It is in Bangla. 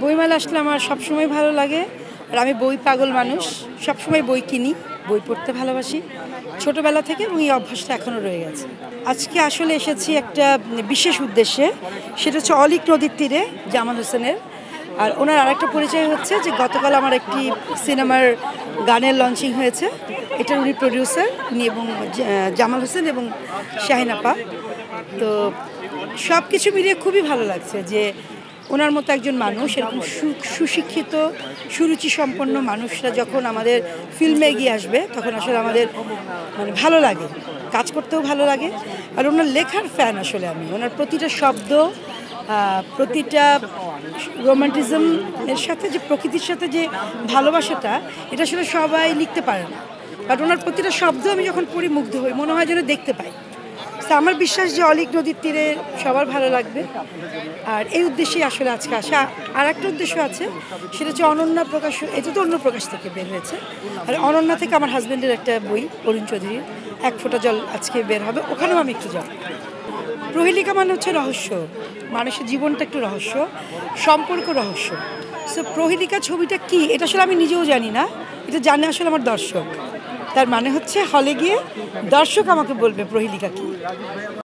বইমেলা আসলে আমার সবসময় ভালো লাগে। আর আমি বই পাগল মানুষ, সবসময় বই কিনি, বই পড়তে ভালোবাসি। ছোটবেলা থেকে এবং এই অভ্যাসটা এখনও রয়ে গেছে। আজকে আসলে এসেছি একটা বিশেষ উদ্দেশ্যে, সেটা হচ্ছে অলিক নদীর তীরে জামাল হোসেনের। আর ওনার আরেকটা পরিচয় হচ্ছে যে গতকাল আমার একটি সিনেমার গানের লঞ্চিং হয়েছে। এটার উনি প্রডিউসার উনি এবং জামাল হোসেন এবং শাহিন আপা। তো সব কিছু মিলিয়ে খুবই ভালো লাগছে যে ওনার মতো একজন মানুষ, এরকম সুশিক্ষিত সুরুচি সম্পন্ন মানুষরা যখন আমাদের ফিল্মে এগিয়ে আসবে, তখন আসলে আমাদের মানে ভালো লাগে, কাজ করতেও ভালো লাগে। আর ওনার লেখার ফ্যান আসলে আমি। ওনার প্রতিটা শব্দ প্রতিটা রোমান্টিজম এর সাথে যে, প্রকৃতির সাথে যে ভালোবাসাটা, এটা আসলে সবাই লিখতে পারে না। বাট ওনার প্রতিটা শব্দ আমি যখন পড়ি, মুগ্ধ হই। মনে হয় যেন দেখতে পাই। আমার বিশ্বাস যে অলিক নদীর তীরে সবার ভালো লাগবে। আর এই উদ্দেশ্যেই আসলে আজকে আসা। আর একটা উদ্দেশ্য আছে, সেটা হচ্ছে অনন্যা প্রকাশ, এটা তো অন্য প্রকাশ থেকে বের হয়েছে। আর অনন্যা থেকে আমার হাজব্যান্ডের একটা বই, অরুণ চৌধুরীর এক ফোঁটা জল আজকে বের হবে। ওখানেও আমি একটু যাব। প্রহেলিকা মানে হচ্ছে রহস্য। মানুষের জীবনটা একটু রহস্য, সম্পর্ক রহস্য। সো প্রহেলিকা ছবিটা কি? এটা আসলে আমি নিজেও জানি না। এটা জানে আসলে আমার দর্শক। তার মানে হচ্ছে হলে গিয়ে দর্শক আমাকে বলবে প্রহেলিকা কি।